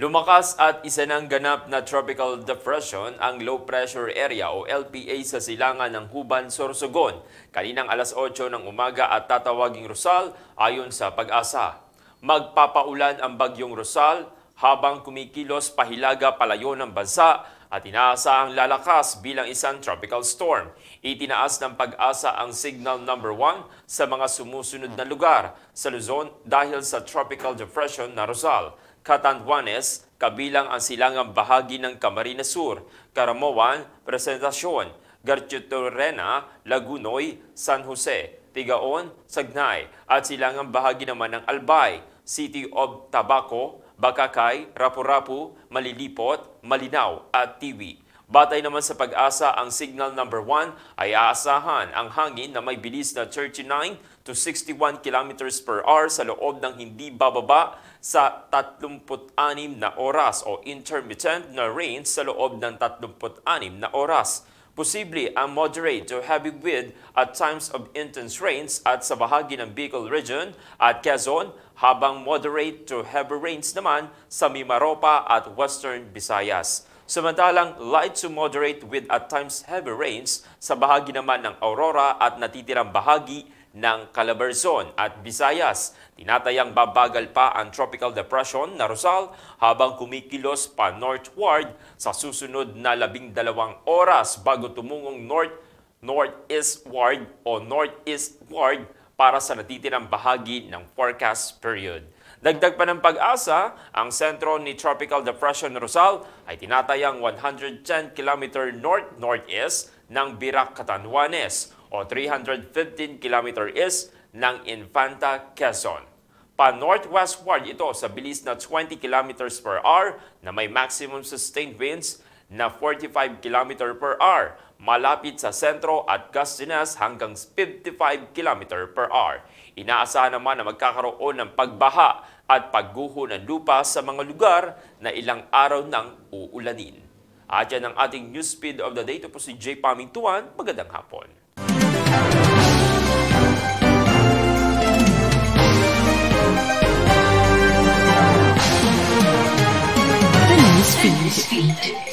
Lumakas at isa ng ganap na tropical depression ang low pressure area o LPA sa silangan ng Huban, Sorsogon. Kaninang alas 8 ng umaga at tatawaging Rosal ayon sa pag-asa. Magpapaulan ang bagyong Rosal habang kumikilos pahilaga palayo ng bansa at inaasahang lalakas bilang isang tropical storm. Itinaas ng pag-asa ang signal number 1 sa mga sumusunod na lugar sa Luzon dahil sa tropical depression na Rosal. Catanduanes, kabilang ang silangang bahagi ng Camarines Sur, Caramoan, Presentacion, Garchitorena, Lagunoy, San Jose, Tigaon, Sagnay, at silangang bahagi naman ng Albay, City of Tabaco, Bakakay, Rapu-Rapu, Malilipot, Malinaw at Tiwi. Batay naman sa pag-asa, ang signal number 1 ay aasahan ang hangin na may bilis na 39 to 61 kilometers per hour sa loob ng hindi bababa sa 36 na oras o intermittent na rain sa loob ng 36 na oras. Posible ang moderate to heavy wind at times of intense rains at sa bahagi ng Bicol Region at Quezon habang moderate to heavy rains naman sa Mimaropa at Western Visayas. Samantalang light to moderate with at times heavy rains sa bahagi naman ng Aurora at natitirang bahagi ng Calabarzon at Visayas. Tinatayang babagal pa ang tropical depression na Rosal habang kumikilos pa northward sa susunod na labing dalawang oras bago tumungong north northeastward o northeastward para sa natitirang bahagi ng forecast period. Dagdag pa ng pag-asa, ang sentro ni Tropical Depression Rosal ay tinatayang 110 km north-northeast ng Birac, Catanduanes o 315 km east ng Infanta, Quezon. Pa-northwestward ito sa bilis na 20 km per hour na may maximum sustained winds na 45 km per hour malapit sa sentro at Castines hanggang 55 km per hour. Inaasahan naman na magkakaroon ng pagbaha at pagguho ng lupa sa mga lugar na ilang araw nang uulanin. At yan ang ating news speed of the day. Ito po si Jay Pamintuan. Magandang hapon. The.